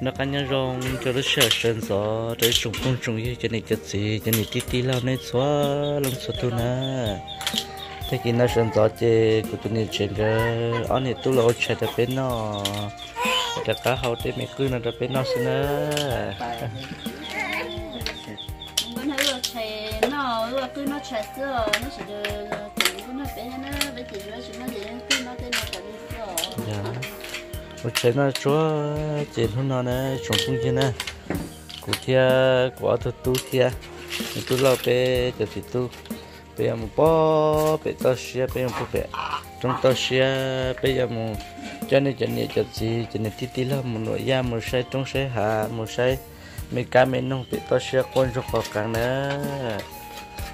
nó cá nhân rong cho nó sợ sơn gió để trùng phong trùng như cho này cho gì cho này tí tí lao nên xóa, lông xóa tu na. Thế khi nó sơn gió chơi của tụi này chuyện đó anh này tu lâu chạy tập bên nó. Tập cá hậu thế mấy cứ nó tập bên nó xin nữa nó cứ nó chạy sữa nó chỉ được cũng nó bé nó bé chỉ nó chỉ nó một chơi chúa chơi hôm nay nè trùng phong chơi nè. Cụ thia quả thực tu thia tu lâu bé cho thì tu. Bé một bó bé tao xia bé một bé trong tao xia bé giờ cho nên cho nên, cho gì cho nên tí tí là một nội gia một sai, trong sai hạ một sai. Mấy cá mấy nông bé tao xia, con cho khó càng nữa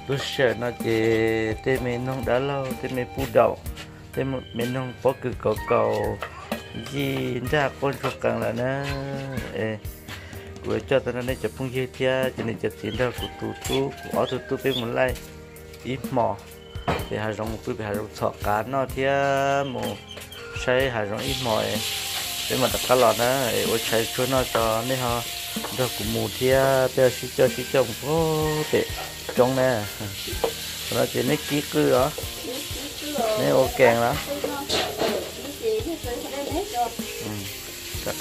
lúc xưa nó chỉ tên mấy nông đã lâu tên mấy pu đậu. Tên mấy nông có cứ có cầu gì ra quan cho càng là ê của cho tao nó chụp phong dây thia cho nên chụp tiền đâu của tu tu của ở tu tu bên một lại ít mò. Để hà rong cứ bị hà rong sọ cá nó thia một sai hà rong ít mò để mà đặt cá lọt đó ấy ở sai chỗ nó cho nên họ đó cũng mù thia bây giờ cho xí chồng có để trong nè nó chỉ nó ký cứ đó nên ok lắm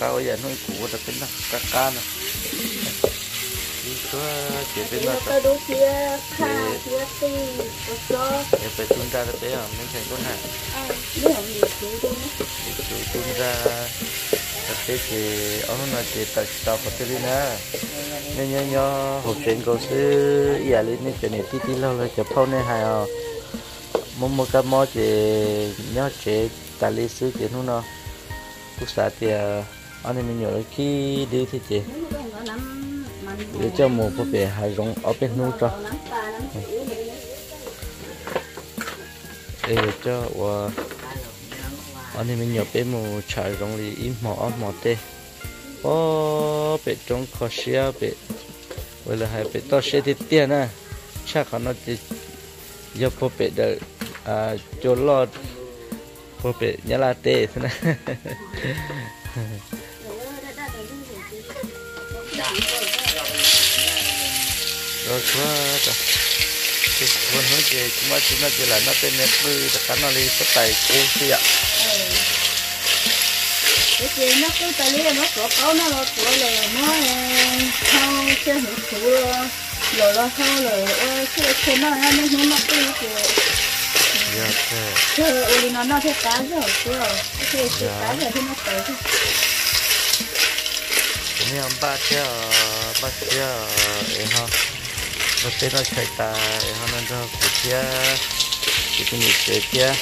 bây giờ nó cũ là cái nó cá cá nè có chỉ bên nó tôi đôi kia khá kia tì một số để phải tuôn ra được bé à mình thành con à nếu không? Được chú để chú tuôn ra. Thực tế thì ông nói chỉ sao có thể đi nè. Nên nhớ nhớ. Học sinh cầu sư iya lên nên chuyện này tí tí lâu là chụp phong này hay à một một cái mò chỉ nhớ chỉ tại lý sư chỉ nó nó. Cũng xã thì anh em mình nhớ khi đi thì chị để cho một cái bể hai rong ở bên nút cho. Để cho và anh em mình nhớ bên một trái rong thì im mỏ mỏ tê. Ô bể trong khó xia bể vậy là hai bể to xe thì tiền à. Chắc nó chỉ giờ phố bể đợi à chỗ lọt. Phố bể nhớ là tê thế này. rồi quá rồi thì con nói chúng ta chúng ta chỉ là nó tên nét bư tất cả nó đi tài cũ xí ạ cái gì nó cứ tới đây nó có câu nó nó tuổi rồi nó không chơi hữu thủ rồi nó không rồi cái cái nó nó nó nó cứ cái dạ thế cái ôi nó nó thấy cá rồi rồi cái cá rồi thì nó tới yang ba chia ba chia eh ha. Ba tên nó chạy ta eh ha nên cho cụ chia cái nhịp chế chia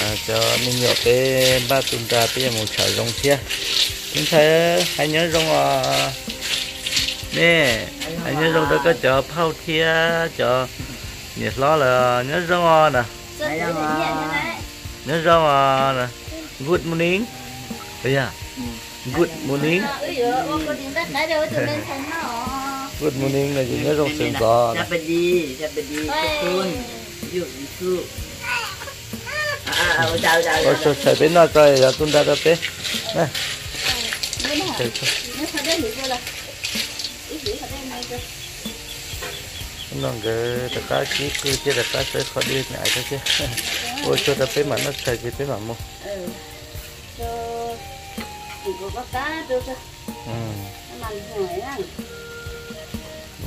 à cho mình nhọ cái ba tuần ra bây giờ một chảo rong chia chúng thấy hay nhớ rong à nè hay nhớ rong đó có chợ phao chia chợ nhiệt lo là nhớ rong nè. Nhớ rong nè. Good morning bây giờ Good morning. Good morning là gì nữa rong sườn giò. Chào bên đi, chào bên đi, con. Yêu đi su. À, chào chào. Ôi trời, trời bên nào trời, giờ tuần đã ra tới. Nè. Trời nong cái tất cả chỉ cứ chỉ tất cả sẽ khó đi này thôi chứ ôi cho ta phải mà nó chạy chỉ phải mà mua ừ.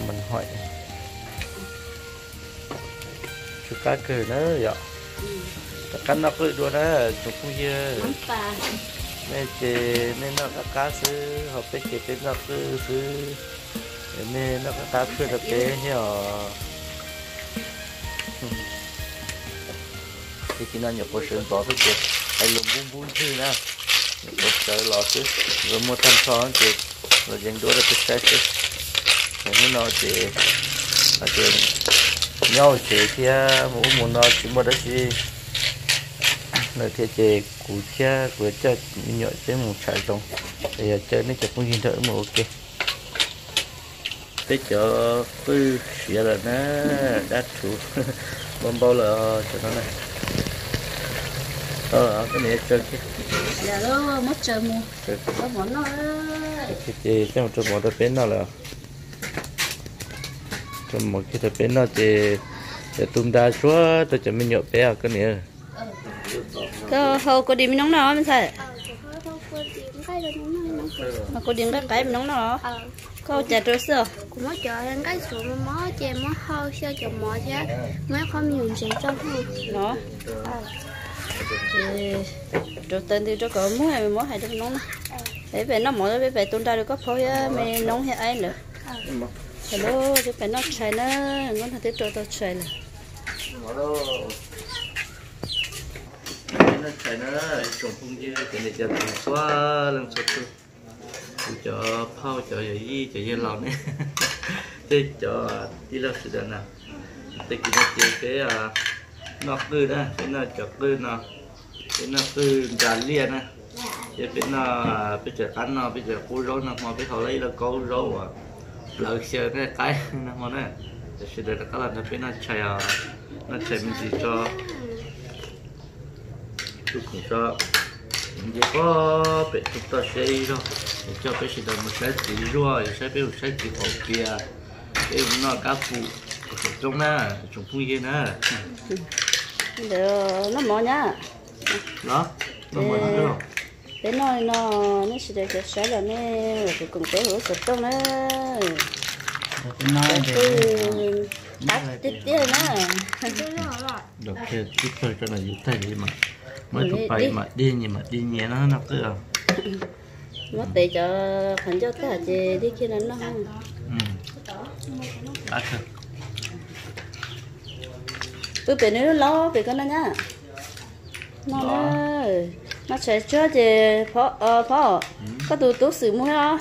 Mình hỏi. Chú cá cười nữa vậy tất cả nó cười đùa đó chụp cũng như mẹ chị nên nó có cá sư học bé chị bên nó cứ sư nên nó có cá cười là bé hiểu. Thì khi nào nhập vào sườn bò với chị hay lùng bún bún thư nè nhập vào sợ lò chứ rồi mua thăm xó chị rồi dành đũa là cái xe chứ rồi nó nó chị là nhau chị thì mũ muốn nó chỉ mua đó gì là thì chị cụ cha của cho nhọ tới một trại rồng. Thì chơi nó chụp con nhìn thở mà ok. Tới chỗ cứ xỉa là nó đã chủ bom bao là cho nó này ờ cái này chơi cái giờ đó mất trời mù chơi. Nó bỏ nó. Cái gì trong trong một cái bên nào là trong một cái bên nào thì để tung ra chúa tôi chỉ mình nhậu bé cái này. Có hầu có điểm nóng nào mình thấy mà có điểm cái cái nóng nào có chả trôi sữa cũng mới chờ lên cái số mà mó chè mó hao sao chờ mỏ chứ. Mấy không dùng tiền trong không nó trôi tên thì trôi có muốn hay muốn hay trôi nóng để về nó mỏ để về tuần ra được có phơi mẹ nóng hay ai nữa? Hello để về nó chạy nó ngon thật trôi tao chạy là nó chạy nó trồng phong dư cái này cho thằng xóa lên tu cho phao cho gì cho gì lon này thế cho đi đâu sự nào thì cái này cái nó cứ đó cái nó cho cứ nó cái nó cứ trả lia nè. Cái bên nó bây giờ ăn nó bây giờ cô rau nó mà bây giờ lấy là câu rau à. Lợn xe cái cái nó mà nè. Để sẽ được các là nó bên nó chạy à nó chạy mình chỉ cho. Chút cũng cho. Mình chỉ có bị chúng ta xây rồi để cho cái sự một cái gì rồi sẽ biết một cái gì ở kia cái nó cá phụ trong nè trong phu gì nè. Để nó mỏ nhá đó nó mới nói rồi để nó nó nó sẽ được cái sẽ là nó rồi cùng cái hữu sụp trong nó cái cái về tắt tít tít nó được thì chút thôi cho nó dễ thấy đi mà. Mới tụi bay mà đi nhưng mà đi nhẹ nó nó cứ à nó tệ cho phần cho cả chị đi kia nó không. Ừ. Tôi bị nó lo bị con nó nhá nó nó nó sẽ cho chị phó ờ phó. Có tụ tụ sự mua ha?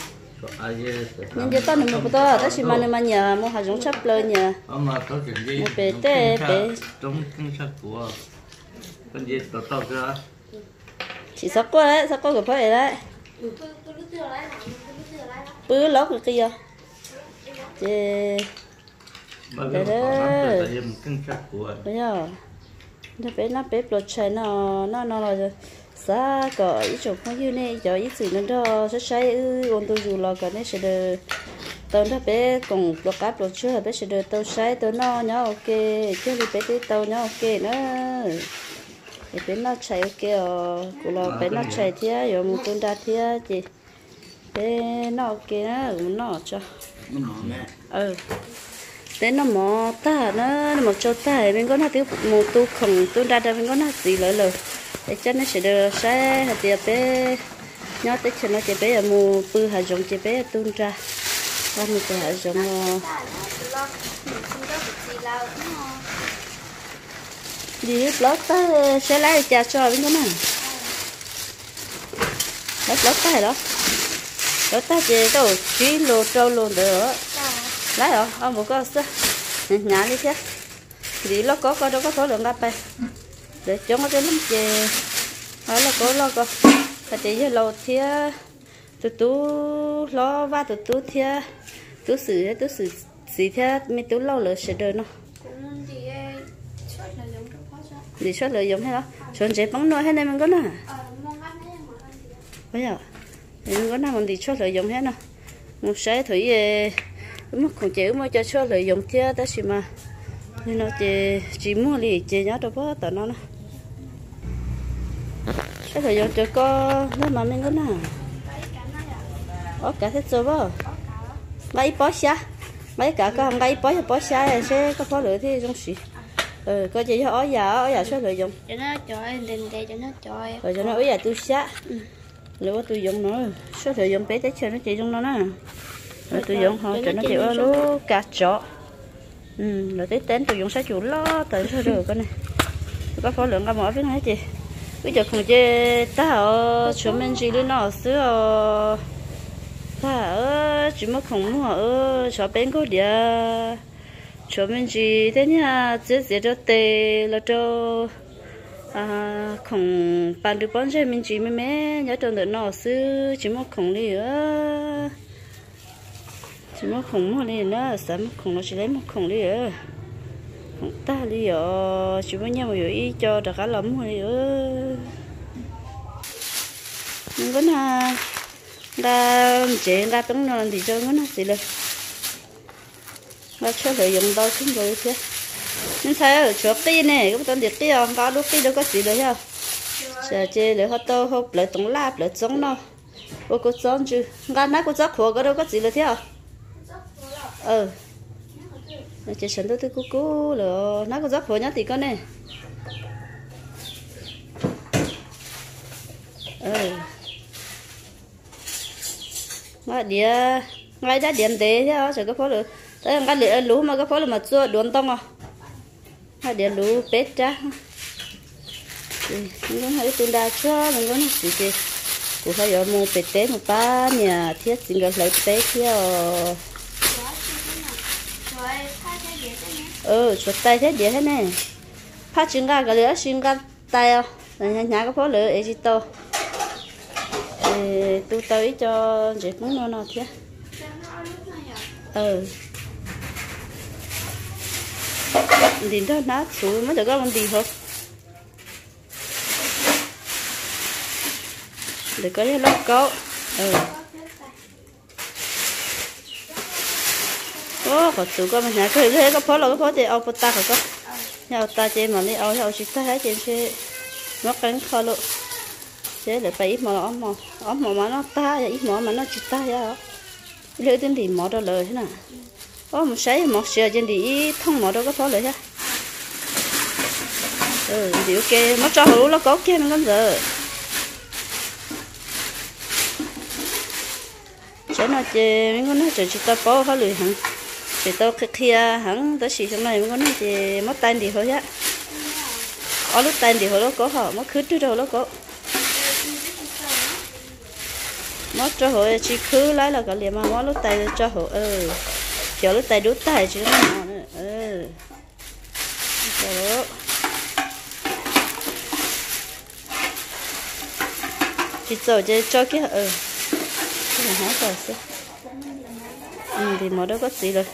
Nhưng giờ tao nằm một tao tao chỉ mà nằm mà nhà mua hàng giống chấp lên nhà ông mà có chuyện gì? Bể tê, bể. trong kinh sách của con gì? Tao tao cơ chỉ sắp qua đấy sắp qua cái phải đấy. Bữa lót được kia. Chị mà cái nó còn tại vì kinh sách của bây giờ nó bé nó bé lột chạy nó nó nó là xa có ít chục không như này cho ít sự nó đó sẽ sai ư ôn tôi dù là cái này sẽ được tao nó bé cùng lột cáp lột chưa bé sẽ được tao sai tao nó nhá ok chứ đi bé đi tao nhá ok nữa. Thì bé nó chạy ok rồi cũng là bé nó chạy thế rồi một tuần đã thế chị. Bé nó ok nó cho. Nó mẹ ừ thế nó mò ta, nó nó mò cho ta thì mình có nó tiêu một tu không tu ra ra mình có nó gì lợi lỡ để cho nó sẽ được sẽ hạt tiền bé nhớ tới cho nó chỉ bé ở mù bư hạt giống chỉ bé tu ra. Và mình cái hạt giống đi lót ta, sẽ lấy trà cho mình có nào lót lót ta đó? Lót ta chỉ đâu chỉ lô trâu luôn được lấy rồi, ông một cái sơ. Ừ, nhà đi chứ. Thì lo có có đâu có số lượng gặp đây. Để cho nó cái lắm chè. Đó là có, lo có. Cái chỉ giờ lâu thì tụi tú lo va tụi tú thì tú xử tú xử gì thì mấy tú lâu rồi sẽ đời nó. Để xuất lợi dụng hay đó chuẩn chế bóng nồi hay này mình có nè? Bây giờ, mình có nào mình đi xuất lợi dụng hết nè một sấy thủy mất còn chịu mà cho cho lợi dụng thế đó xí mà. Nên nó chỉ chỉ mua lì chỉ nhớ đâu có tao nó nè cái lợi dụng cho có nó mà mình có nè có cả hết rồi bao mấy bó xa mấy cả có không mấy bó bó xa sẽ có phó lửa thì trong xí ừ có chỉ cho ó già ó già số lợi dụng. Cho nó trời đừng để cho nó trời rồi cho nó ó già tôi xa rồi tôi dùng nó số lợi dụng bé tới chơi nó chỉ trong nó nè rồi tôi dùng họ cho nó chịu lú cà chọ. Ừ rồi tới tên tôi dùng sẽ chủ lo tới thôi được con này. Có phó lượng cả mỗi cái này chị. Bây giờ không chơi ta ở chỗ mình chỉ lên nó xưa ta ở chỉ mất không mua ở chỗ bên có địa chỗ mình chỉ thế nha chỉ chỉ cho tê là cho à không bàn được bán chơi mình chỉ mấy mấy nhớ đợt nó xưa chỉ mất không đi nữa chỉ mất không hơn đi nữa sắm không nó chỉ lấy một không đi ở khủng ta đi ở chỉ muốn nhau hiểu ý cho đã cả lắm rồi ở nhưng vẫn ha ra chị ra tống nó thì cho nó gì được ra chưa lợi dùng đâu chúng rồi chứ nhưng thấy ở chỗ tí này cũng tao điệt tí không có đốt tí đâu có gì đấy không chờ chị lấy hết tao hết lấy tống lạp lấy chống nó ô cô chống chứ ngăn nát cô chắc khổ cái đâu có gì được thế không ờ nó chỉ sẵn tôi cú cú rồi nó có rất khổ nhá thì con này ờ ừ. mà địa ngay ra điểm tế thế sẽ có phố được tới ngay lửa lú mà có phố là mà chưa đốn tông à. Ngay điểm lú bết ra ừ, mình muốn thấy tuần đa cho, mình muốn gì gì cũng phải ở mua bết tế một ba nhà thiết, xin gặp lấy tế theo ừ chuột tay thế địa thế này. Phát trứng gà cái lửa trứng gà tay à. Là nhà nhà cái phố lửa ấy chỉ to tôi tới cho chị cũng nó nó thế. Ừ. Đi đó nó xuống mới được có con đi không? để có cái lóc câu ừ. Ô có tụ có mình nhà cái thế có phó là cái phó thì ao bột ta có nhau ta chơi mà lấy ao nhau chỉ ta hết chơi xe nó cắn kho lộ chế để phải ít mỏ ấm mỏ ấm mỏ mà nó ta ít mỏ mà nó chỉ ta ya lỡ tên thì mỏ đó lời thế nào ô một sấy mò sờ trên thì thông mỏ đó có phó lời ha ừ thì ok mất cho hữu nó có kia nó lắm giờ chế nó chế mình con nó chơi chỉ ta bỏ phó lời hả thì tôi kia hẳn tôi chỉ trong này muốn nói thì mất tay thì thôi á. Ở lúc tay thì hồi đó có, họ mất khứ trước đâu đó có. Mất cho hồi chỉ khứ lấy là cái liền mà mất lúc tay cho họ ừ chờ lúc tay đút tay chứ, nó ừ đó. Chỉ cho cho cái ừ cái này hả rồi xí ừ thì mọi đó có gì rồi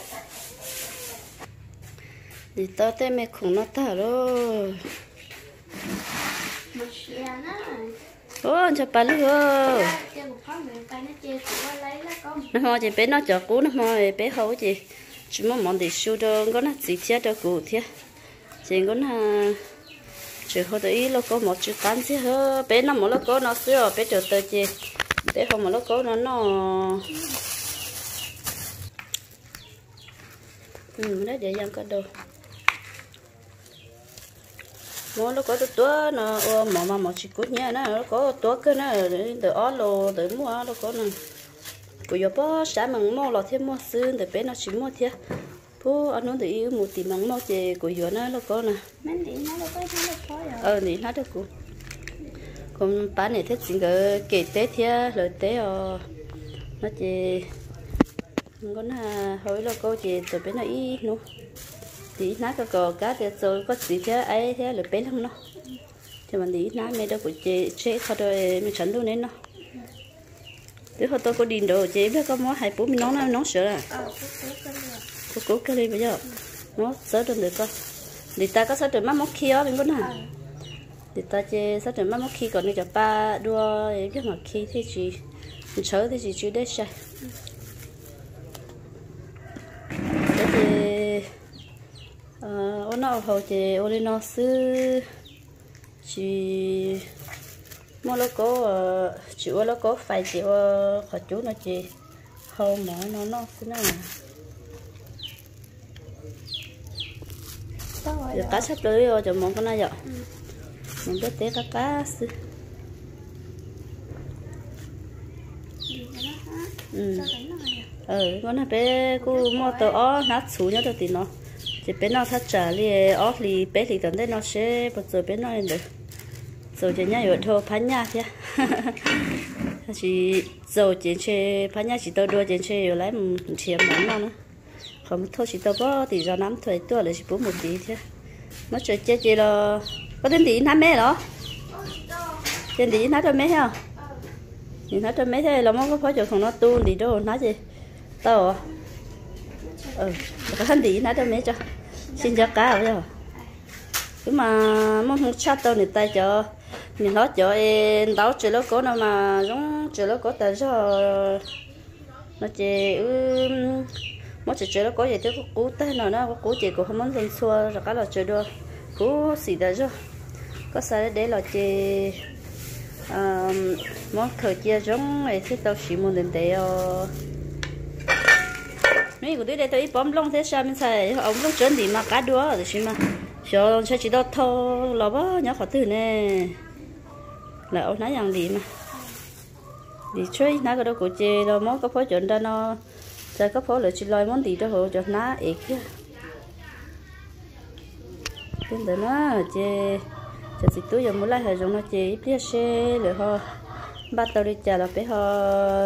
thì tao mẹ khủng nó thả rồi ô cho bà lúc rồi nó chị bé nó cho cú nó ho bé hậu chị chỉ muốn món để siêu đâu có nó chỉ thiết cho cụ thiết chị có nó chỉ hồi đấy nó có một chữ cán chứ hơ bé nó một nó có nó xưa bé chờ tới chị bé không một nó có nó nó ừ nó để dàn cái đồ mua nó có tua nó mà mà mà chỉ cút nhá nó có tua cái nó từ ó lô từ mua nó có nó bây giờ bó sáng măng mua là thêm mua xương từ bé nó chỉ mua thế bố anh nói thì một tỷ măng mua thì của giờ nó nó có nè ờ thì nó được cũng còn bán này thế chỉ cái kể tết thế rồi tết ờ nó chỉ con ha hỏi là cô chị từ bên này ít nữa tí nát cái cò cá thì rồi có gì thế ấy thế là bé lắm nó. Thì mình đi nát mấy đâu của chị chế thôi rồi mình chấn luôn nên nó. Thế hồi tôi có đi đồ chị biết có món hai bố mình nấu nó nấu sữa à? Cô cố cái đi bây giờ. Nó sớm được được con thì ta có sớm được mắt móc kia mình có nào thì ta chơi sớm được mắt móc kia còn đi cho ba đua cái mà khi thì chị mình chở thì chị chưa để ờ nó hầu chị ô nó sư chị mua nó có chị ô nó có phải chị ô khỏi chú nó chị hầu mà nó nó thế nào giờ cá sắp tới rồi cho món con này vậy mình biết té cá cá sư ừ. Ừ con này bé cô mua tờ ó nát xuống nhá tờ tí nó chỉ bên nó thắt trả li ó li bé thì tận đây nó sẽ bắt giờ bên nó lên được. Rồi chỉ nhá rồi thôi phá nhá thế chỉ rồi chỉ chơi phá nhá chỉ tôi đua chỉ chơi rồi lấy một chiếc món nó nữa. Không thôi chỉ tôi bỏ thì do nắm thôi tôi là chỉ bốn một tí chứ, nó chơi chơi chơi là có tên tí nắm mẹ đó tên tí nắm cho mẹ hả? Nhìn nó cho mấy thế là mong có phải cho thằng nó tu đi đâu nói gì? Tao à ừ có thân tí nó cho mấy cho xin cho cá rồi cái mà mong không chắc tao người tay cho, mình nói cho em đau chơi lớp cố nào mà giống chơi lớp cố tại sao nó chỉ um mỗi chỉ ừ, chơi lớp cố vậy thì có cú tay nào nó có cú chỉ cũng không muốn dân xua, rồi cái là chơi đua. Cú xì tại sao có sao để là chơi um à, món thời gian giống này thì tao chỉ muốn đến đây ờ mấy cái đấy tôi bấm lông thế sao? Mình xài ông lông chân thì mà cá đua rồi xin mà. Cho cho chỉ đó thô là bó, nhỏ khó từ nè. Là ông nói rằng gì mà. Đi chơi nãy cái đó của chị đâu món có phối chuẩn ra nó chơi có phối là chị lôi món gì đó hồ cho nó ít kia. Tên đó nó chị cho chị túi giờ muốn lại hệ giống nó chị biết xe rồi ho bắt đầu đi chợ là phải họ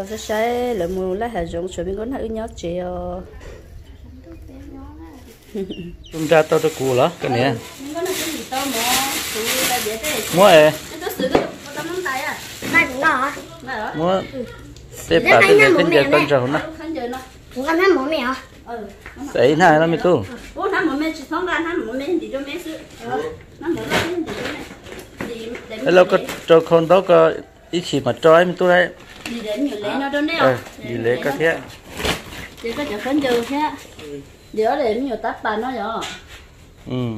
sẽ xe là muốn lại hệ giống chuẩn bị con hãy nhớ chị ờ chúng ta tao tao cù lắm cái này. Nó đấy mua. Ấy nó nắm tay à. Này cũng đỏ. này đó mua. Thế bà giờ tên giờ con trâu nó. Nó. Ăn hết món mèo. ừ sấy này nó mới tu bố nó một mẹ chỉ thông ra nó một mẹ thì cho mẹ sự nó một mẹ thì cho mẹ. Lâu có cho con đó có ít khi mà cho em tu đấy. Thì để nhiều lấy nó đó nè. Ờ đi lấy cái thế để có chả khăn giờ thế. Để để nhiều tát bàn nó rồi ừ.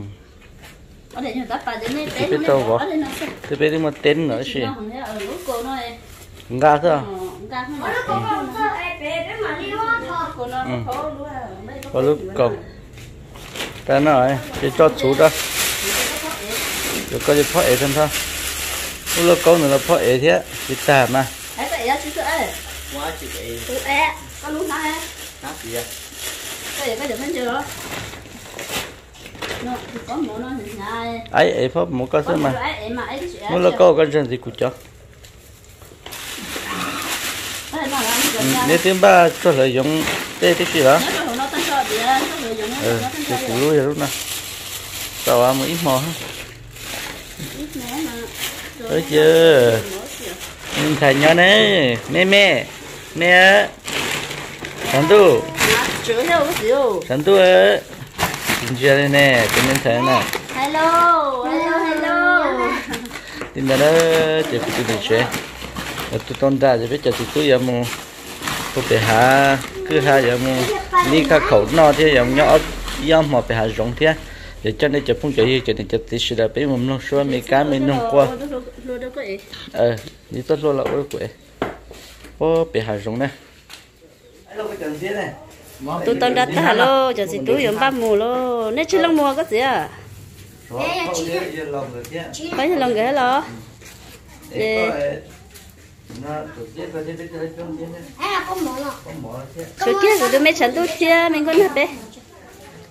Ở để nhiều tát bàn để nên Thì biết đâu bỏ. đây nó thế bây giờ mà tên nữa xí nó không thế ở lúc cô nó này ngã thôi à? không nó Ừ. khó luôn à. Có lúc cầu ta nói chỉ cho chú đó. Rồi có gì phó ế thân thôi lúc lúc câu nữa là phó ế thế chỉ ta mà. Ấy vậy á chứ ấy quá chị ấy tụi e có lúc nào ấy nát gì à cái cái được bên chưa? Ấy ế phó một cái có một mà. ấy chị lúc lúc câu cái chân gì cũng cho. Nếu tiếng ba cho lợi dụng tê thế gì đó. Nó ừ thì cũng luôn rồi lúc nào tao ăn một ít mò mà Ôi chưa? Nhìn thấy nhỏ nè. Mẹ. Mẹ mẹ sản tu sản tu ơi nhìn chưa đây nè. Cho nên thấy nè. Hello hello hello. Tin đó chỉ phải tự chơi tôi tôn ta chỉ biết cho tụi tôi giờ mu tôi phải hạ cứ hạ giờ mu đi khá khẩu nó thế giờ nhỏ giờ mà phải hạ rộng thế để cho nên chụp phong chơi gì cho nên chụp tí sửa là bé mình nó xóa mấy cái mình nông qua. Ờ đi tốt luôn là ôi quậy. Ô bị hạ rộng nè. Tôi tân đặt ta hello cho chị tôi dùng ba mù lo nét chưa lông mùa có gì à? Mấy lần cái hello Ai là kia rồi tôi mới trận tôi chia mình có nhập đấy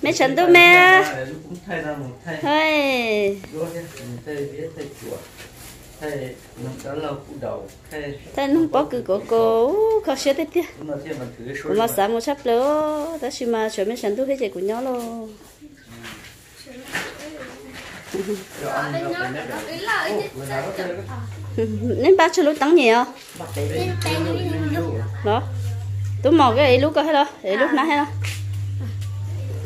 mấy chân tôi mẹ. Thôi. Ta không có cứ có cô khó xưa thế kia mà sáng một chắp lỡ ta chỉ mà chuẩn mấy chân tôi hết chạy của nhau luôn. Nên ba cho lúc tăng nhiều đó. Tôi mò cái ấy lúc có hết đó? Ấy lúc nãy hết đó?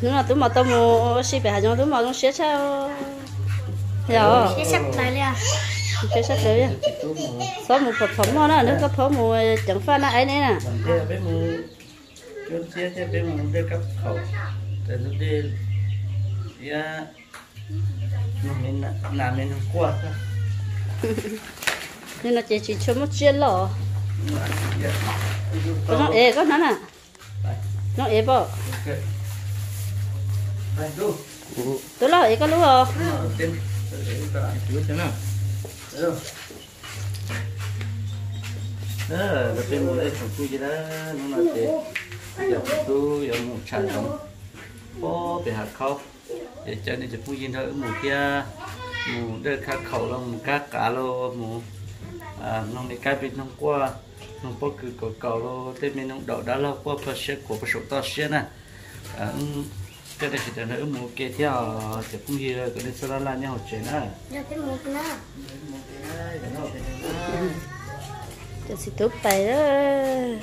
Nếu là tôi mò tôi mua xí bè cho tôi mò nó xé sao rồi Cái sắp lại liền. xé sao tới số một phẩm phẩm nó nó có phẩm một chẳng pha nó ấy nè. Làm nên qua nên là chỉ chỉ cho một chiếc lọ. Nó ế có nó nè. Nó ế bỏ Tú lo oí con lujo. Đó, đầu tiên mua đây thằng tôi vậy đó, nó là tiền. Giờ tôi giờ một chặt không, bó bị hạt khâu. Để cho nên chụp phun gì thôi, mua kia, mua đây cá khẩu là mua cá cá lô, mua nông này cá biển nông qua, nông bó cứ cầu cầu lô, tên mình nông đậu đã lâu qua, phát sẽ của phải sổ to sẽ nè. 这个是等那木给条，这不是个那说了你好吃呢。要给木呢？这是都白了。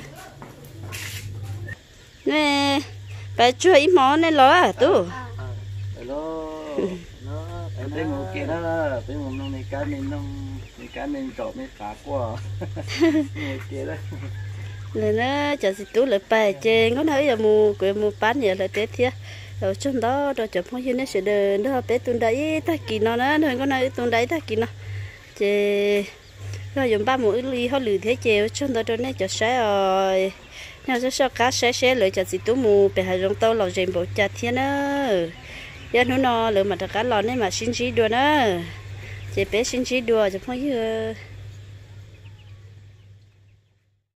那白做一毛那老啊都。Bây ngủ kia đó là bây ngủ nông này cá nên nông này cá nên trộn mới phá qua ngủ kia đó là nó chả xịt tú lại bài chê ngón thấy giờ mua quẹo mua bán giờ là tết thiệt rồi trong đó, rồi chụp phong nó sẽ đờ đó bé tuần đấy ta kỳ nó nó thôi có nói tuần đấy ta kỳ nó. Chê rồi dùng ba mũi ly họ lử thế chê trong đó, rồi nên cho sẽ rồi ờ, nếu cho sao cá sẽ sẽ lợi cho gì tú mù bé hai trong tao lò dèm bộ chặt thiên nữa giờ nó nó lỡ mà ta cá lò nên mà xin chỉ đùa nó chê bé xin chỉ đùa, chụp phong như ờ.